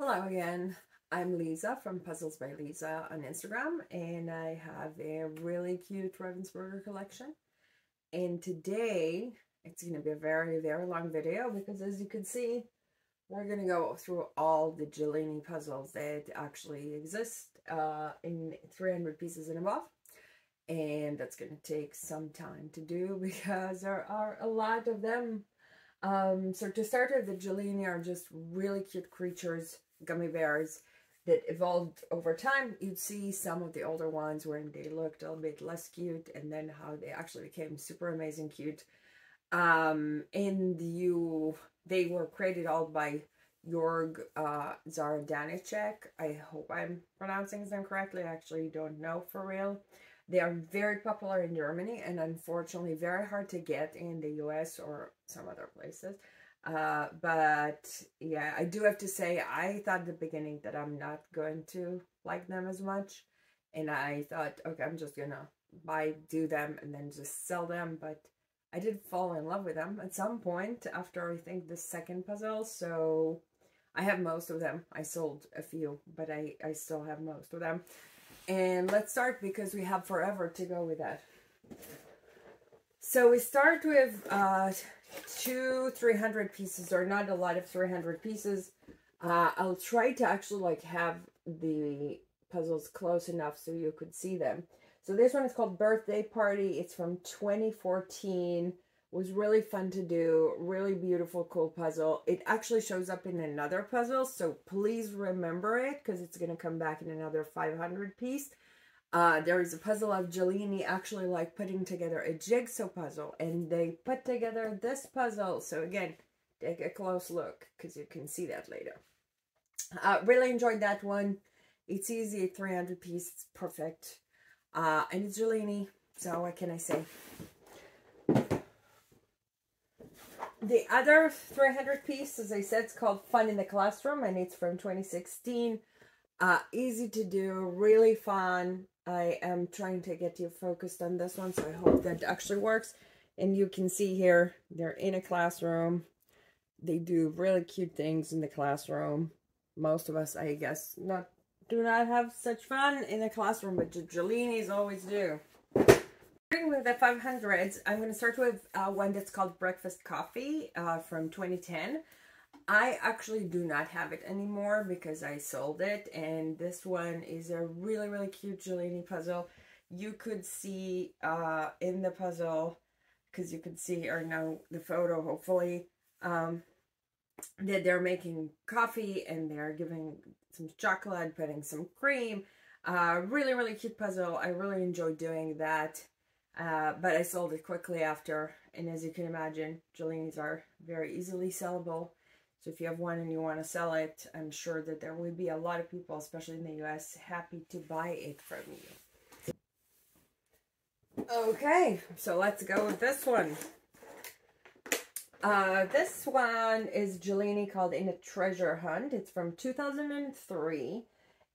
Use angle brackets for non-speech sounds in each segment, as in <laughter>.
Hello again. I'm Liza from Puzzles by Liza on Instagram and I have a really cute Ravensburger collection. And today it's going to be a very, very long video because as you can see, we're going to go through all the Gelini puzzles that actually exist uh, in 300 pieces and above. And that's going to take some time to do <laughs> because there are a lot of them. Um, so to start with, the Gelini are just really cute creatures, gummy bears, that evolved over time. You'd see some of the older ones when they looked a little bit less cute and then how they actually became super amazing cute. Um, and you, they were created all by Jorg uh, Zardanicek. I hope I'm pronouncing name correctly. I actually don't know for real. They are very popular in Germany and unfortunately very hard to get in the US or some other places. Uh, but yeah, I do have to say, I thought at the beginning that I'm not going to like them as much. And I thought, okay, I'm just gonna buy, do them, and then just sell them. But I did fall in love with them at some point after I think the second puzzle. So I have most of them. I sold a few, but I, I still have most of them. And let's start because we have forever to go with that. So we start with uh, two 300 pieces or not a lot of 300 pieces. Uh, I'll try to actually like have the puzzles close enough so you could see them. So this one is called Birthday Party. It's from 2014. was really fun to do. Really beautiful, cool puzzle. It actually shows up in another puzzle, so please remember it because it's going to come back in another 500 piece. Uh, there is a puzzle of Gelini actually like putting together a jigsaw puzzle and they put together this puzzle. So again, take a close look because you can see that later. Uh, really enjoyed that one. It's easy, 300 piece, it's perfect. Uh, and it's so what can I say? The other 300 piece, as I said, it's called Fun in the Classroom and it's from 2016. Uh, easy to do, really fun. I am trying to get you focused on this one, so I hope that actually works. And you can see here, they're in a classroom. They do really cute things in the classroom. Most of us, I guess, not do not have such fun in the classroom, but the Gelinis always do. Starting with the 500s, I'm going to start with uh, one that's called Breakfast Coffee uh, from 2010. I actually do not have it anymore because I sold it. And this one is a really, really cute Gelini puzzle. You could see uh, in the puzzle, because you could see or know the photo, hopefully, um, that they're making coffee and they're giving some chocolate, putting some cream. Uh, really, really cute puzzle. I really enjoyed doing that. Uh, but I sold it quickly after. And as you can imagine, Gelinis are very easily sellable. So if you have one and you want to sell it, I'm sure that there will be a lot of people, especially in the US, happy to buy it from you. Okay, so let's go with this one. Uh, this one is Gelini called In a Treasure Hunt. It's from 2003.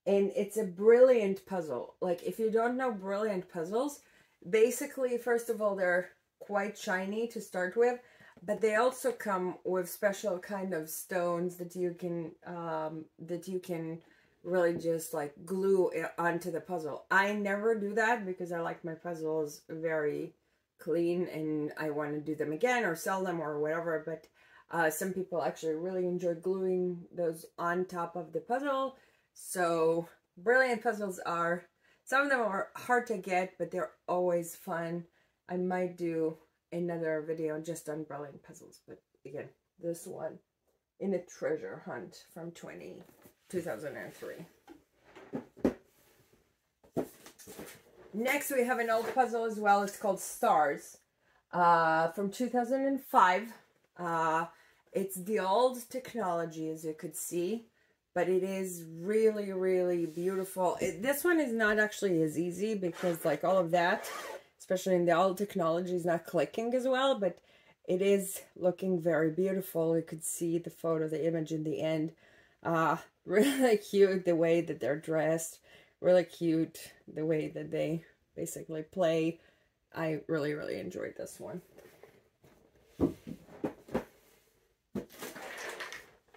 And it's a brilliant puzzle. Like, if you don't know brilliant puzzles, basically, first of all, they're quite shiny to start with but they also come with special kind of stones that you can um, that you can really just like glue onto the puzzle. I never do that because I like my puzzles very clean and I want to do them again or sell them or whatever. But uh, some people actually really enjoy gluing those on top of the puzzle. So brilliant puzzles are, some of them are hard to get, but they're always fun. I might do another video just on brilliant puzzles. But again, this one in a treasure hunt from 20, 2003. Next, we have an old puzzle as well. It's called Stars uh, from 2005. Uh, it's the old technology, as you could see, but it is really, really beautiful. It, this one is not actually as easy because, like, all of that especially in the old technology is not clicking as well, but it is looking very beautiful. You could see the photo, the image in the end. Uh, <laughs> really cute the way that they're dressed. Really cute the way that they basically play. I really, really enjoyed this one.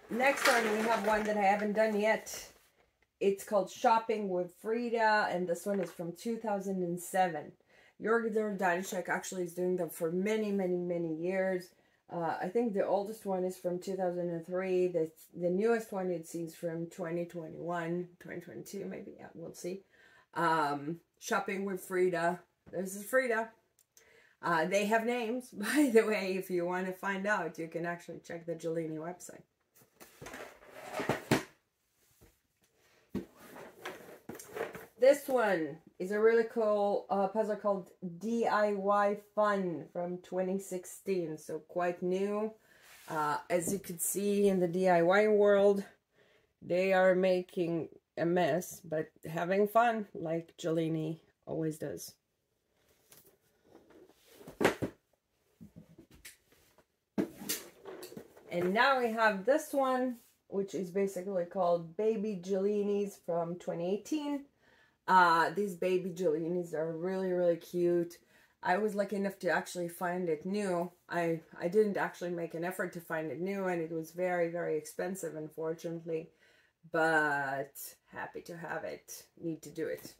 Next one, we have one that I haven't done yet. It's called Shopping with Frida, and this one is from 2007. Jorgen Danishek actually is doing them for many, many, many years. Uh, I think the oldest one is from 2003. The, the newest one it seems from 2021, 2022 maybe. Yeah, we'll see. Um, Shopping with Frida. This is Frida. Uh, they have names, <laughs> by the way. If you want to find out, you can actually check the Gelini website. This one is a really cool uh, puzzle called DIY Fun from 2016. So quite new. Uh, as you can see in the DIY world, they are making a mess, but having fun like Gelini always does. And now we have this one, which is basically called Baby Gelinis from 2018. Uh, these baby Gelinis are really, really cute. I was lucky enough to actually find it new. I, I didn't actually make an effort to find it new and it was very, very expensive, unfortunately. But happy to have it. Need to do it.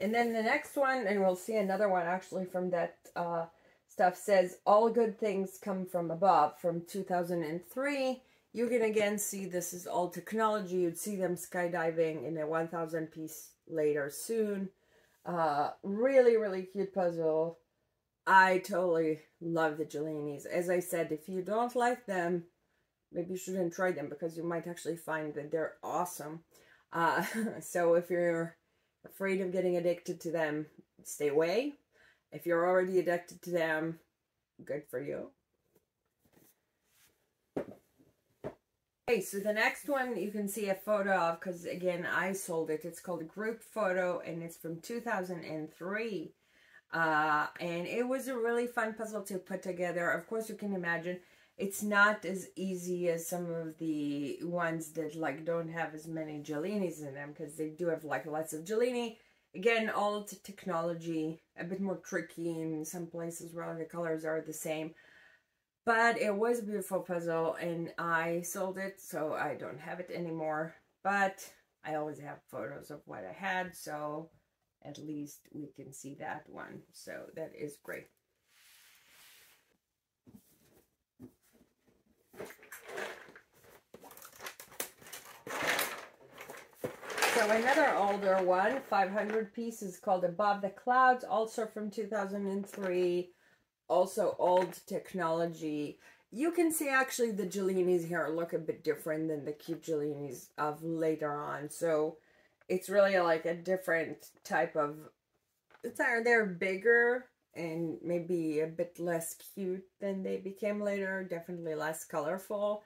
And then the next one, and we'll see another one actually from that uh, stuff, says All Good Things Come From Above from 2003. You can again see this is all technology. You'd see them skydiving in a 1000 piece later soon. Uh, really, really cute puzzle. I totally love the Gelinis. As I said, if you don't like them, maybe you shouldn't try them because you might actually find that they're awesome. Uh, <laughs> so if you're afraid of getting addicted to them, stay away. If you're already addicted to them, good for you. Okay, so the next one you can see a photo of, because again, I sold it. It's called a group photo, and it's from 2003. Uh, and it was a really fun puzzle to put together. Of course, you can imagine it's not as easy as some of the ones that like don't have as many Gelinis in them, because they do have like lots of Gelini. Again, all technology, a bit more tricky in some places where the colors are the same. But it was a beautiful puzzle and I sold it, so I don't have it anymore. But I always have photos of what I had, so at least we can see that one. So that is great. So another older one, 500 pieces called Above the Clouds, also from 2003 also old technology. You can see actually the Gelinis here look a bit different than the cute Gelinis of later on. So it's really like a different type of, it's they're bigger and maybe a bit less cute than they became later. Definitely less colorful.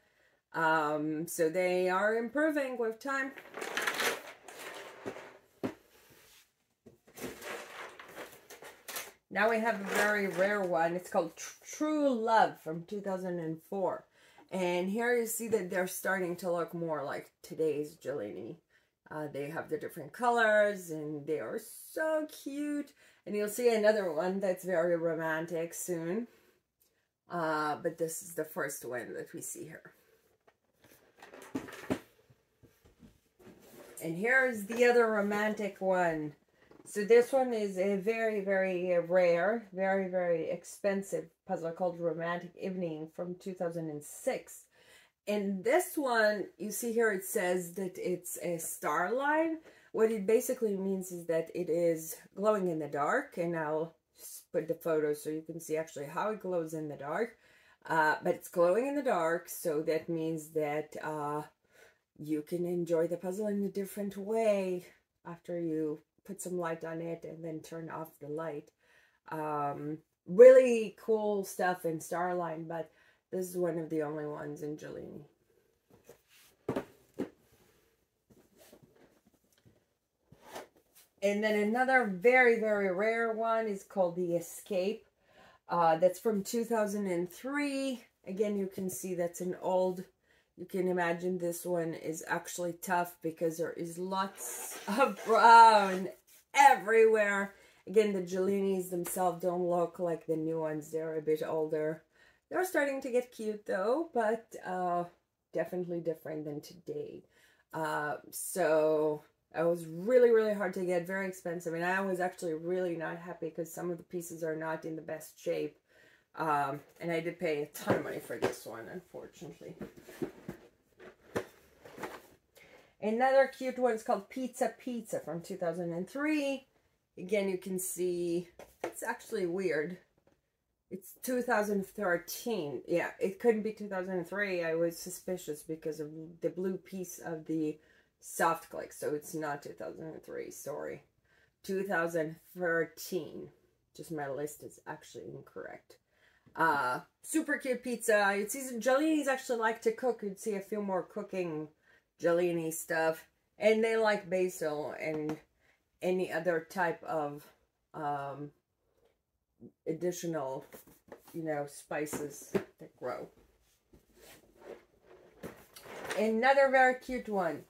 Um, so they are improving with time. Now we have a very rare one. It's called True Love from 2004. And here you see that they're starting to look more like today's Gelini. Uh, they have the different colors and they are so cute. And you'll see another one that's very romantic soon. Uh, but this is the first one that we see here. And here's the other romantic one. So this one is a very, very rare, very, very expensive puzzle called Romantic Evening from 2006. And this one, you see here it says that it's a star line. What it basically means is that it is glowing in the dark. And I'll put the photo so you can see actually how it glows in the dark. Uh, but it's glowing in the dark, so that means that uh, you can enjoy the puzzle in a different way after you put some light on it and then turn off the light. Um, really cool stuff in Starline, but this is one of the only ones in Gelini. And then another very, very rare one is called The Escape. Uh, that's from 2003. Again, you can see that's an old you can imagine this one is actually tough because there is lots of brown everywhere. Again, the Gelinis themselves don't look like the new ones. They're a bit older. They're starting to get cute though, but uh, definitely different than today. Uh, so it was really, really hard to get, very expensive. And I was actually really not happy because some of the pieces are not in the best shape. Um, and I did pay a ton of money for this one, unfortunately. Another cute one is called Pizza Pizza from 2003. Again, you can see it's actually weird. It's 2013. Yeah, it couldn't be 2003. I was suspicious because of the blue piece of the soft click. So it's not 2003. Sorry. 2013. Just my list is actually incorrect. Uh, super cute pizza. You'd see Gelinis actually like to cook. You'd see a few more cooking Gelini stuff. And they like basil and any other type of um, additional, you know, spices that grow. Another very cute one.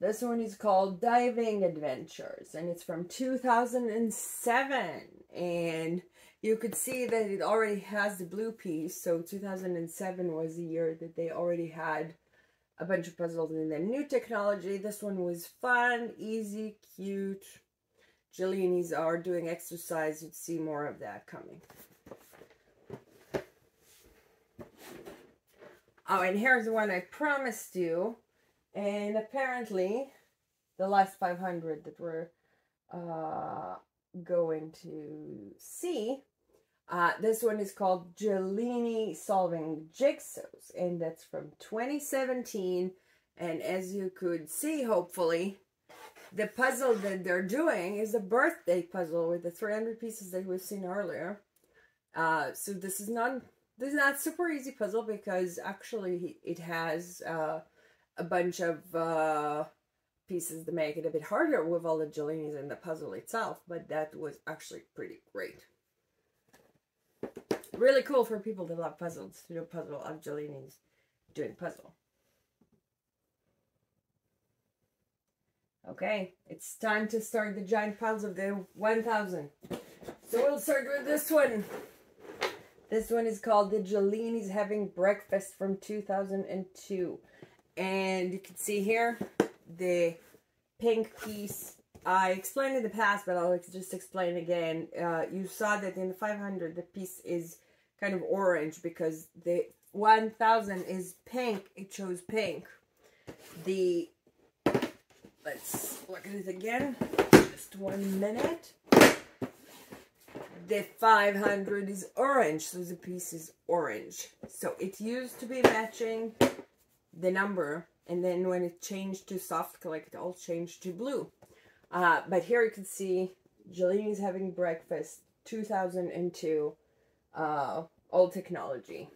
This one is called Diving Adventures, and it's from 2007. And you could see that it already has the blue piece. So 2007 was the year that they already had a bunch of puzzles and then new technology. This one was fun, easy, cute. Gelinis are doing exercise. You'd see more of that coming. Oh, and here's the one I promised you. And apparently, the last 500 that we're uh, going to see uh, this one is called Gelini Solving Jigsaws, and that's from 2017. And as you could see, hopefully, the puzzle that they're doing is a birthday puzzle with the 300 pieces that we've seen earlier. Uh, so this is not this is not super easy puzzle because actually it has uh, a bunch of uh, pieces to make it a bit harder with all the Gelinis in the puzzle itself. But that was actually pretty great. Really cool for people that love puzzles to do puzzle of Gelinis doing puzzle. Okay, it's time to start the giant piles of the 1000. So we'll start with this one. This one is called The Gelinis Having Breakfast from 2002. And you can see here the pink piece I explained in the past, but I'll just explain again. Uh, you saw that in the 500, the piece is kind of orange because the 1000 is pink. It shows pink. The, let's look at it again. Just one minute. The 500 is orange, so the piece is orange. So it used to be matching the number, and then when it changed to soft click, it all changed to blue. Uh, but here you can see Gelini's having breakfast 2002 uh, old technology.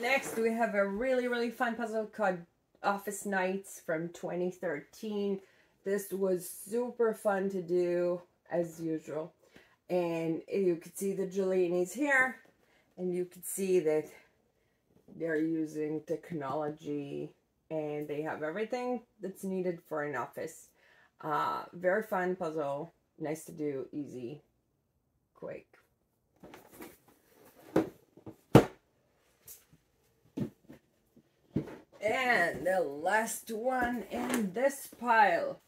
Next, we have a really, really fun puzzle called Office Nights from 2013. This was super fun to do, as usual. And you can see the Gelinis here, and you can see that they're using technology and they have everything that's needed for an office. Uh, very fun puzzle, nice to do, easy, quick. And the last one in this pile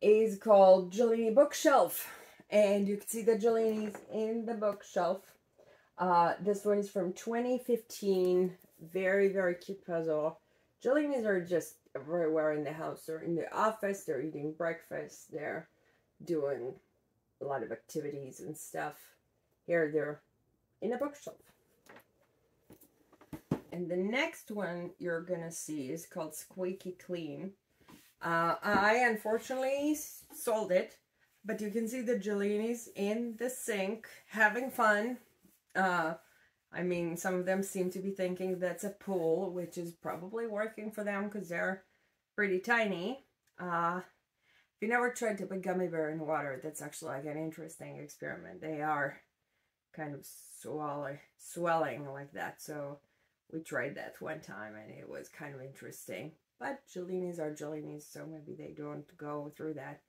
is called Gelini Bookshelf. And you can see the Gelinis in the bookshelf. Uh, this one is from 2015. Very, very cute puzzle. Gelinis are just everywhere in the house. They're in the office. They're eating breakfast. They're doing a lot of activities and stuff. Here they're in a bookshelf. And the next one you're going to see is called Squeaky Clean. Uh, I unfortunately sold it, but you can see the Gelinis in the sink having fun. Uh, I mean, some of them seem to be thinking that's a pool, which is probably working for them because they're pretty tiny. Uh, if you never tried to put gummy bear in water, that's actually like an interesting experiment. They are kind of swell swelling like that. So we tried that one time and it was kind of interesting. But Gelinis are Gelinis, so maybe they don't go through that.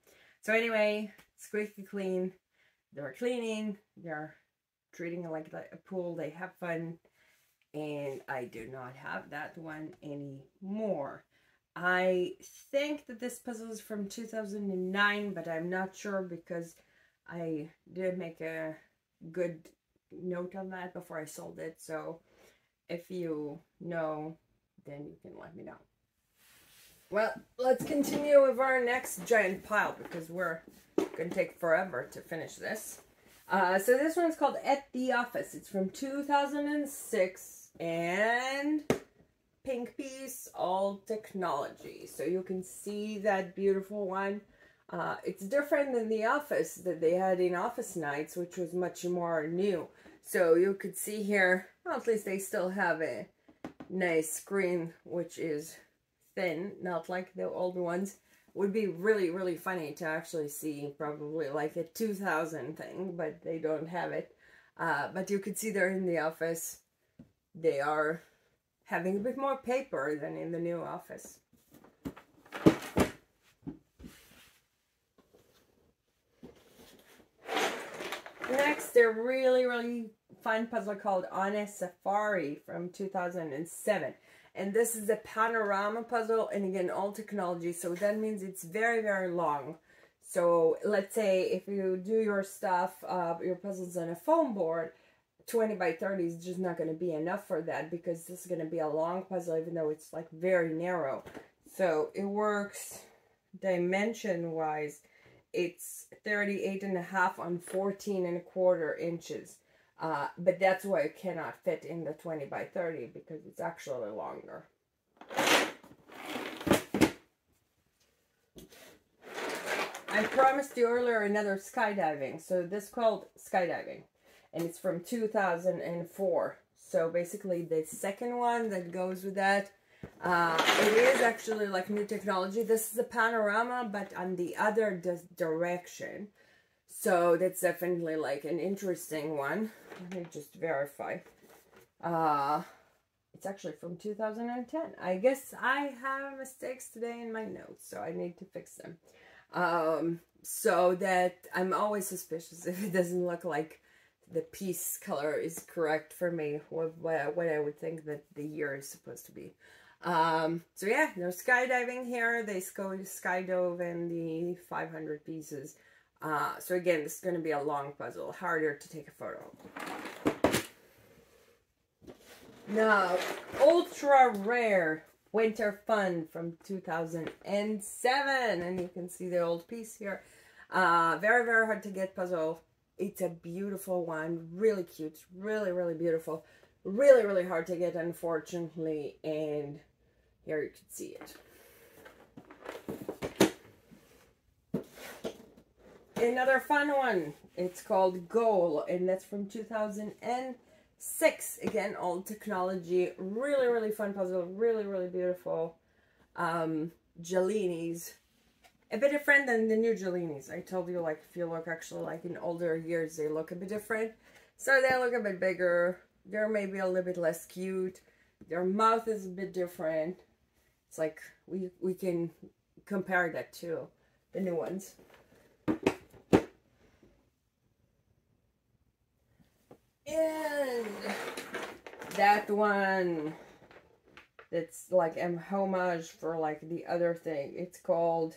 So anyway, squeaky clean. They're cleaning. They're treating it like a pool. They have fun. And I do not have that one anymore. I think that this puzzle is from 2009, but I'm not sure because I did make a good note on that before I sold it. So if you know, then you can let me know. Well, let's continue with our next giant pile because we're going to take forever to finish this. Uh, so this one's called At the Office. It's from 2006 and pink piece, all technology. So you can see that beautiful one. Uh, it's different than the office that they had in office nights, which was much more new. So you could see here, well, at least they still have a nice screen, which is thin, not like the old ones. Would be really, really funny to actually see probably like a 2000 thing, but they don't have it. Uh, but you could see they're in the office. They are having a bit more paper than in the new office. Next, a really, really fun puzzle called On a Safari from 2007 and this is a panorama puzzle and again all technology so that means it's very very long. So let's say if you do your stuff uh, your puzzles on a foam board 20 by 30 is just not going to be enough for that because this is going to be a long puzzle even though it's like very narrow. So it works dimension wise it's 38 and a half on 14 and a quarter inches uh, but that's why it cannot fit in the 20 by 30 because it's actually longer. I promised you earlier another skydiving. So this called skydiving and it's from 2004. So basically the second one that goes with that, uh, it is actually like new technology. This is a panorama, but on the other direction. So that's definitely like an interesting one. Let me just verify. Uh, it's actually from 2010. I guess I have mistakes today in my notes, so I need to fix them. Um, so that I'm always suspicious <laughs> if it doesn't look like the piece color is correct for me, what, what I would think that the year is supposed to be. Um, so yeah, no skydiving here. They skydove in the 500 pieces. Uh, so again, this is going to be a long puzzle, harder to take a photo. Now, ultra rare winter fun from 2007, and you can see the old piece here. Uh, very, very hard to get puzzle. It's a beautiful one, really cute, really, really beautiful. Really, really hard to get, unfortunately, and here you can see it. Another fun one. It's called Goal, and that's from 2006. Again, old technology. Really, really fun puzzle. Really, really beautiful. Um, Gelinis. A bit different than the new Gelinis. I told you, like, if you look actually, like, in older years, they look a bit different. So they look a bit bigger. They're maybe a little bit less cute. Their mouth is a bit different. It's like, we, we can compare that to the new ones. And that one that's like a homage for like the other thing. It's called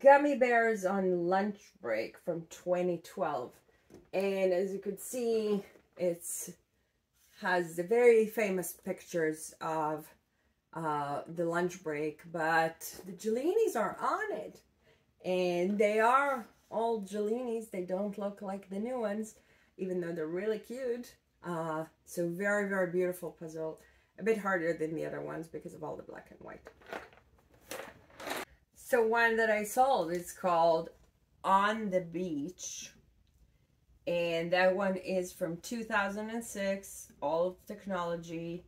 Gummy Bears on Lunch Break from 2012. And as you could see, it's has the very famous pictures of uh, the lunch break, but the Gelinis are on it. And they are all Gelinis. They don't look like the new ones even though they're really cute. Uh, so very, very beautiful puzzle. A bit harder than the other ones because of all the black and white. So one that I sold is called On the Beach. And that one is from 2006, all of technology.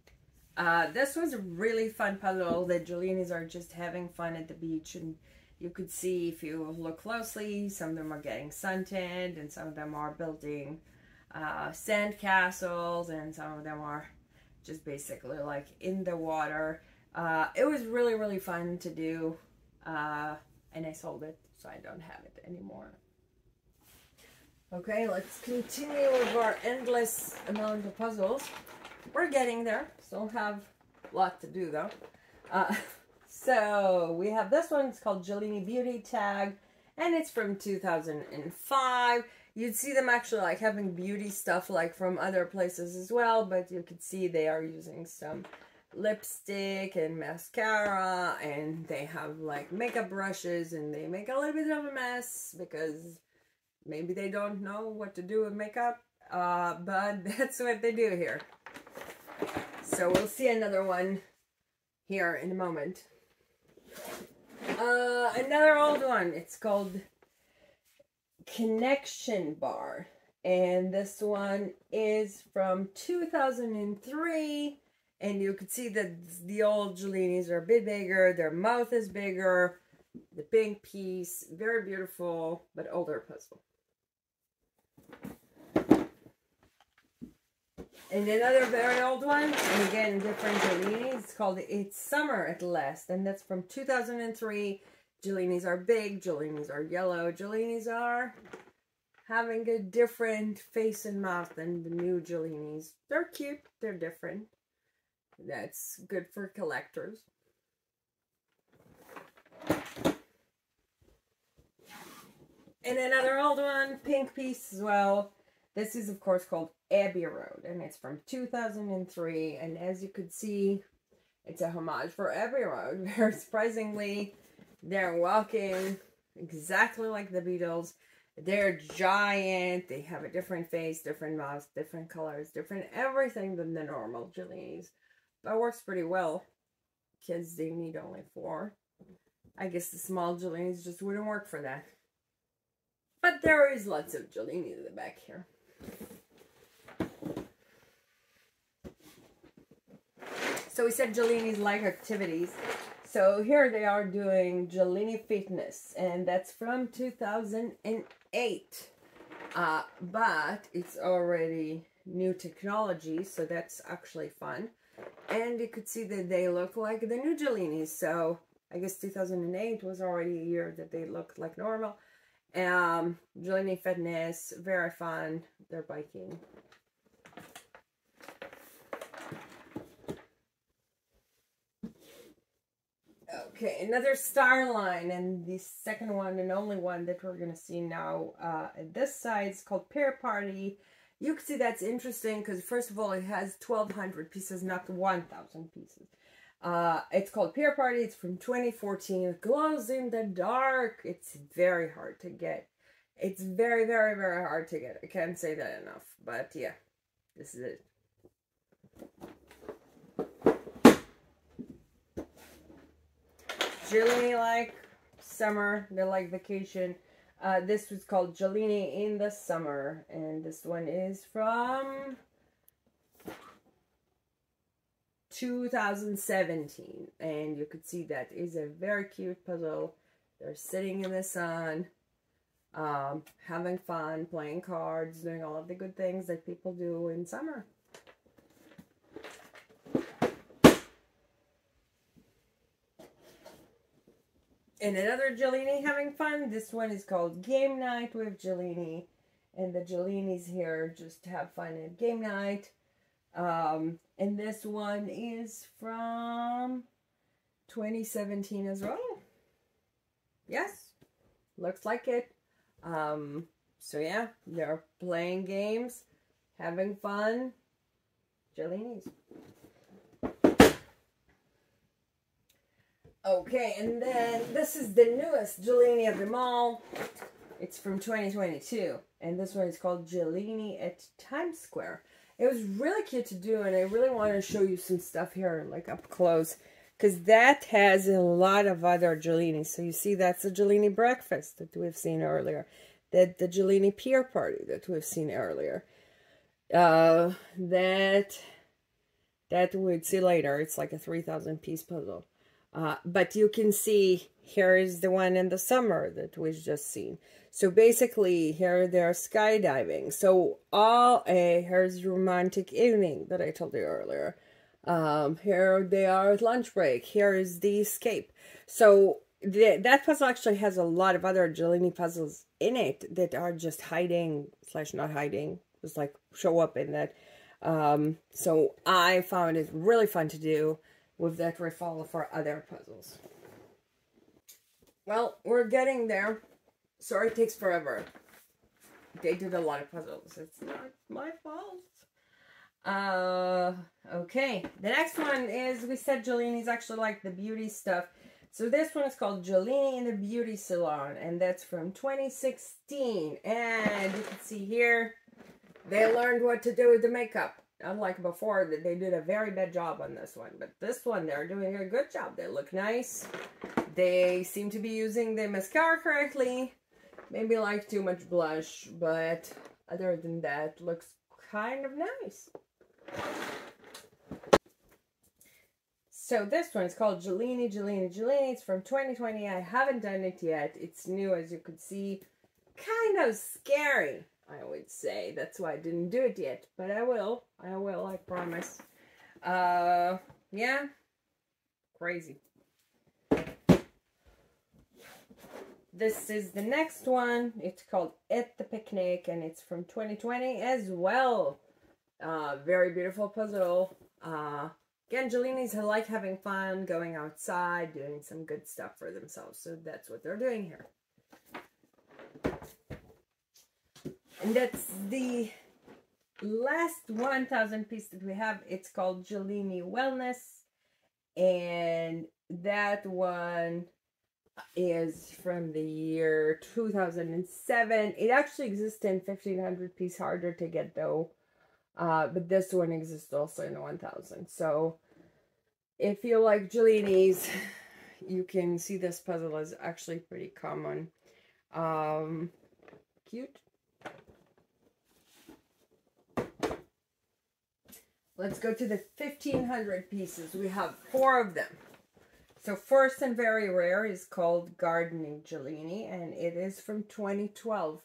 Uh, this was a really fun puzzle. The Gelinis are just having fun at the beach. And you could see if you look closely, some of them are getting suntanned and some of them are building uh, sand castles and some of them are just basically like in the water. Uh, it was really, really fun to do. Uh, and I sold it, so I don't have it anymore. Okay, let's continue with our endless amount of puzzles. We're getting there, still have a lot to do though. Uh, <laughs> so we have this one, it's called Gelini Beauty Tag, and it's from 2005. You'd see them actually like having beauty stuff like from other places as well, but you could see they are using some lipstick and mascara and they have like makeup brushes and they make a little bit of a mess because maybe they don't know what to do with makeup uh, <laughs> but that's what they do here. So we'll see another one here in a moment. Uh, another old one. It's called connection bar. And this one is from 2003 and you can see that the old Gelinis are a bit bigger, their mouth is bigger, the pink piece, very beautiful, but older puzzle. And another very old one, and again, different Gelinis, it's called It's Summer at Last, and that's from 2003. Gelinis are big, Gelinis are yellow, Gelinis are having a different face and mouth than the new Gelinis. They're cute, they're different. That's good for collectors. And another old one, pink piece as well. This is, of course, called Abbey Road, and it's from 2003. And as you could see, it's a homage for Abbey Road. <laughs> Very surprisingly, they're walking exactly like the Beatles. They're giant. They have a different face, different mouth, different colors, different everything than the normal Gelinis. That works pretty well Kids, they need only four. I guess the small Gelinis just wouldn't work for that. But there is lots of Gelini in the back here. So we said Gelini's like activities. So here they are doing Gelini Fitness, and that's from 2008. Uh, but it's already new technology, so that's actually fun. And you could see that they look like the new Gelinis. So I guess 2008 was already a year that they looked like normal. Um, Gelini Fitness, very fun. They're biking. Okay, another star line, and the second one and only one that we're going to see now uh, at this side is called Pear Party. You can see that's interesting because first of all, it has 1,200 pieces, not 1,000 pieces. Uh, it's called Pear Party. It's from 2014. It glows in the dark. It's very hard to get. It's very, very, very hard to get. I can't say that enough. But yeah, this is it. Really like summer. They like vacation. Uh, this was called Gelini in the Summer, and this one is from 2017, and you could see that is a very cute puzzle. They're sitting in the sun, um, having fun, playing cards, doing all of the good things that people do in summer. And another Gelini having fun. This one is called Game Night with Gelini. And the Gelinis here just have fun at game night. Um, and this one is from 2017 as well. Yes, looks like it. Um, so yeah, they're playing games, having fun. Gelinis. Okay, and then this is the newest Gelini of them all. It's from 2022, and this one is called Gelini at Times Square. It was really cute to do, and I really wanted to show you some stuff here, like up close, because that has a lot of other Gelinis. So you see, that's the Gelini breakfast that we've seen earlier. That the Gelini pier Party that we've seen earlier. Uh, that that we'd see later. It's like a 3,000 piece puzzle. Uh, but you can see here is the one in the summer that we've just seen. So basically here they're skydiving. So all, a here's romantic evening that I told you earlier. Um, here they are at lunch break. Here is the escape. So the, that puzzle actually has a lot of other Gelini puzzles in it that are just hiding slash not hiding, just like show up in that. Um, so I found it really fun to do with that refollow for other puzzles. Well, we're getting there. Sorry it takes forever. They did a lot of puzzles. It's not my fault. Uh, okay. The next one is, we said Gelini's actually like the beauty stuff. So this one is called Gelini in the Beauty Salon, and that's from 2016. And you can see here, they learned what to do with the makeup. Unlike before, that they did a very bad job on this one. But this one, they're doing a good job. They look nice. They seem to be using the mascara correctly. Maybe like too much blush, but other than that, looks kind of nice. So this one is called Gelini, Gelini, Gelini. It's from 2020. I haven't done it yet. It's new, as you could see. Kind of scary, I would say. That's why I didn't do it yet. But I will. I will, I promise. Uh, yeah. Crazy. This is the next one. It's called At the Picnic and it's from 2020 as well. Uh, very beautiful puzzle. Uh, again, Gelini's like having fun, going outside, doing some good stuff for themselves. So that's what they're doing here. And that's the last 1000 piece that we have. It's called Gelini Wellness. And that one is from the year 2007. It actually exists in 1500 piece harder to get though. Uh, but this one exists also in 1000. So if you like Gelini's, <sighs> you can see this puzzle is actually pretty common. Um, cute. Let's go to the 1500 pieces. We have four of them. So first and very rare is called Gardening Gelini, and it is from 2012.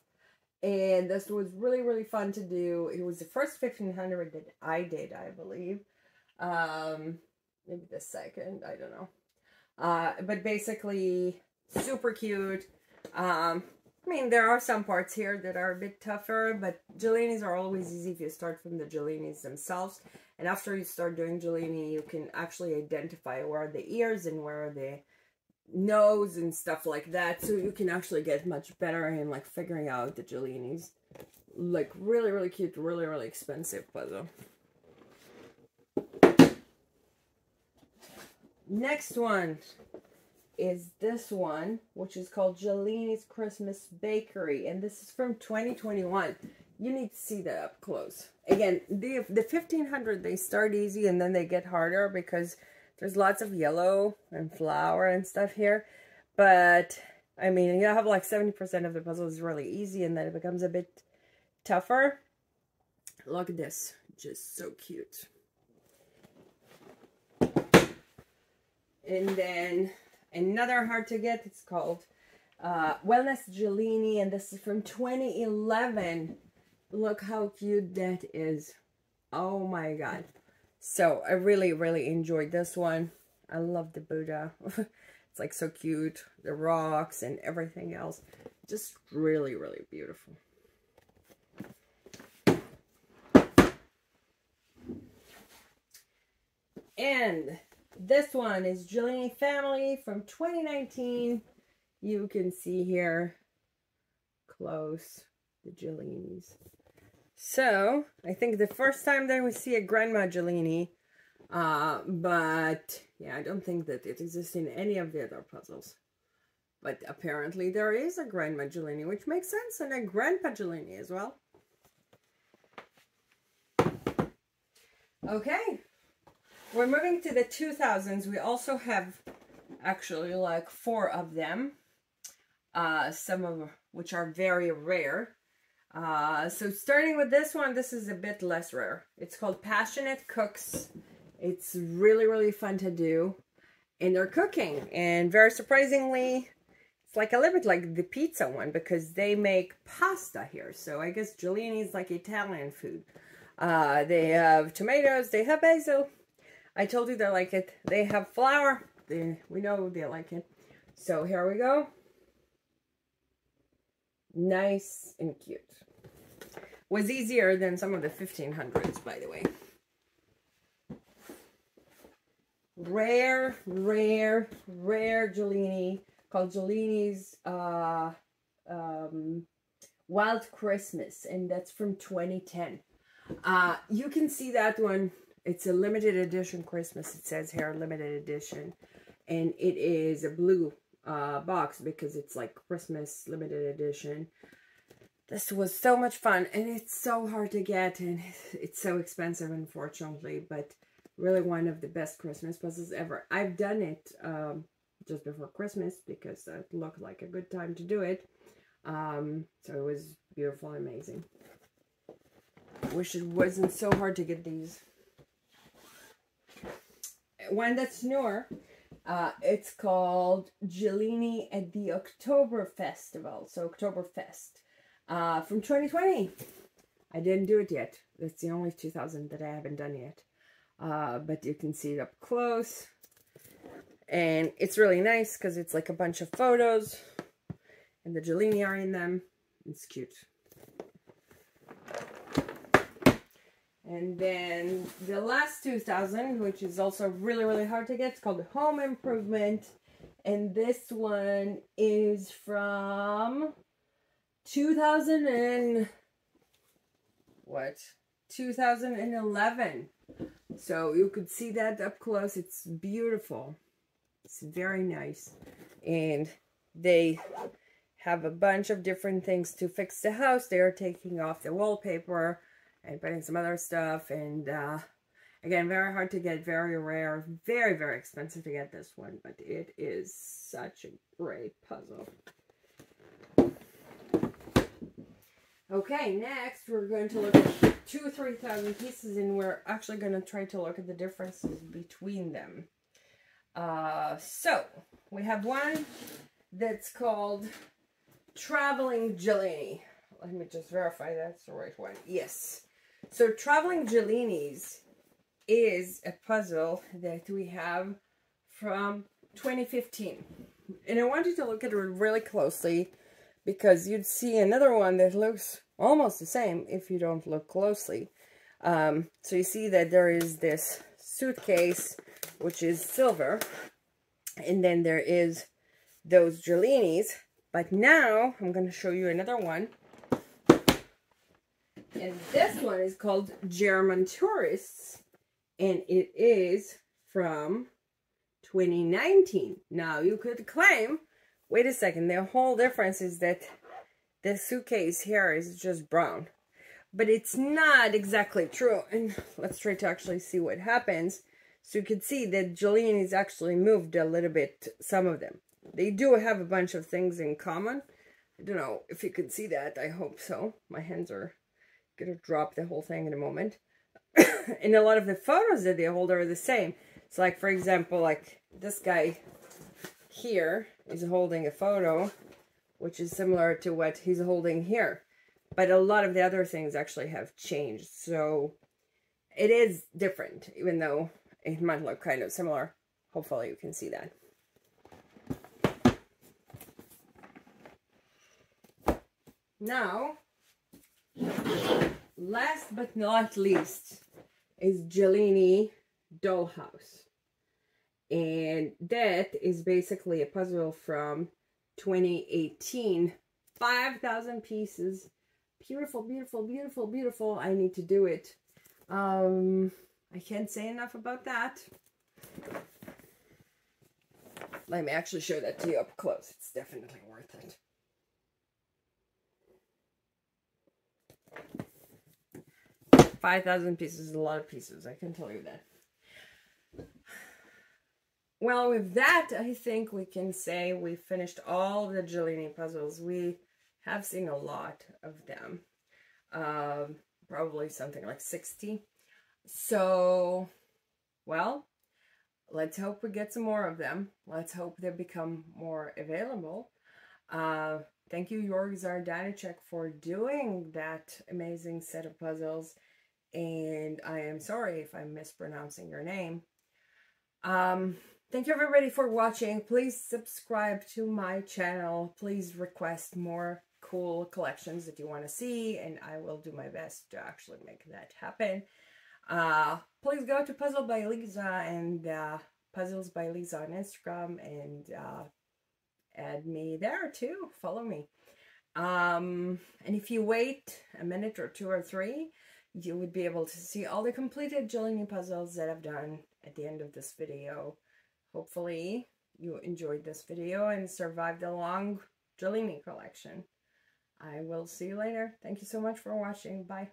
And this was really, really fun to do. It was the first 1500 that I did, I believe. Um, maybe the second, I don't know. Uh, but basically, super cute. Um, I mean, there are some parts here that are a bit tougher, but Gelinis are always easy if you start from the Gelinis themselves. And after you start doing Gelini, you can actually identify where are the ears and where are the nose and stuff like that. So you can actually get much better in like figuring out the Gelinis. Like really, really cute, really, really expensive puzzle. Next one is this one, which is called Gelini's Christmas Bakery. And this is from 2021 you need to see that up close. Again, the the 1500 they start easy and then they get harder because there's lots of yellow and flour and stuff here. But I mean, you have like 70% of the puzzle is really easy and then it becomes a bit tougher. Look at this, just so cute. And then another hard to get, it's called uh, Wellness Gelini, and this is from 2011. Look how cute that is. Oh my god. So I really, really enjoyed this one. I love the Buddha. <laughs> it's like so cute. The rocks and everything else. Just really, really beautiful. And this one is Gelini Family from 2019. You can see here close the Gelinis. So, I think the first time that we see a Grandma Gelini, uh, but yeah, I don't think that it exists in any of the other puzzles. But apparently there is a Grandma Gelini, which makes sense, and a Grandpa Gelini as well. Okay, we're moving to the 2000s. We also have actually like four of them, uh, some of which are very rare. Uh, so starting with this one, this is a bit less rare. It's called Passionate Cooks. It's really, really fun to do. And they're cooking. And very surprisingly, it's like a little bit like the pizza one because they make pasta here. So I guess Gelini's like Italian food. Uh, they have tomatoes, they have basil. I told you they like it. They have flour. They, we know they like it. So here we go. Nice and cute. Was easier than some of the 1500s, by the way. Rare, rare, rare Gelini called Gelini's uh, um, Wild Christmas, and that's from 2010. Uh, you can see that one. It's a limited edition Christmas. It says here, limited edition. And it is a blue uh, box because it's like Christmas limited edition. This was so much fun. And it's so hard to get. And <laughs> it's so expensive, unfortunately. But really one of the best Christmas puzzles ever. I've done it um, just before Christmas because it looked like a good time to do it. Um, so it was beautiful amazing. Wish it wasn't so hard to get these. One that's newer, uh, it's called Gelini at the October Festival. So Oktoberfest uh, from 2020. I didn't do it yet. That's the only 2000 that I haven't done yet. Uh, but you can see it up close. And it's really nice because it's like a bunch of photos and the Gelini are in them. It's cute. And then the last 2000, which is also really, really hard to get, it's called Home Improvement. And this one is from 2000 and what? 2011. So you could see that up close. It's beautiful. It's very nice. And they have a bunch of different things to fix the house. They are taking off the wallpaper and putting some other stuff. And uh, again, very hard to get, very rare, very, very expensive to get this one. But it is such a great puzzle. Okay, next we're going to look at two or 3,000 pieces and we're actually going to try to look at the differences between them. Uh, so, we have one that's called Traveling Gelini. Let me just verify that's the right one. Yes. So Traveling Gelinis is a puzzle that we have from 2015. And I want you to look at it really closely because you'd see another one that looks almost the same if you don't look closely. Um, so you see that there is this suitcase, which is silver, and then there is those Gelinis, but now I'm going to show you another one. And this one is called German Tourists. And it is from 2019. Now you could claim, wait a second, the whole difference is that the suitcase here is just brown. But it's not exactly true. And let's try to actually see what happens. So you can see that Gelini is actually moved a little bit, some of them. They do have a bunch of things in common. I don't know if you can see that. I hope so. My hands are going to drop the whole thing in a moment. <coughs> and a lot of the photos that they hold are the same. So like, for example, like this guy here is holding a photo, which is similar to what he's holding here. But a lot of the other things actually have changed. So it is different, even though it might look kind of similar. Hopefully you can see that. Now, last but not least is Gelini Dollhouse. And that is basically a puzzle from 2018. 5,000 pieces. Beautiful, beautiful, beautiful, beautiful. I need to do it. Um, I can't say enough about that. Let me actually show that to you up close. It's definitely worth it. 5,000 pieces is a lot of pieces, I can tell you that. Well, with that, I think we can say we finished all the Gelini puzzles. We have seen a lot of them. Um, probably something like 60. So, well, let's hope we get some more of them. Let's hope they become more available. Uh, thank you, Jorg Zardanicek, for doing that amazing set of puzzles and I am sorry if I'm mispronouncing your name. Um, thank you everybody for watching. Please subscribe to my channel. Please request more cool collections that you want to see and I will do my best to actually make that happen. Uh, please go to Puzzle by Liza and uh, Puzzles by Liza on Instagram and uh, add me there too. Follow me. Um, and if you wait a minute or two or three, you would be able to see all the completed Gelini puzzles that I've done at the end of this video. Hopefully you enjoyed this video and survived the long Gelini collection. I will see you later. Thank you so much for watching. Bye.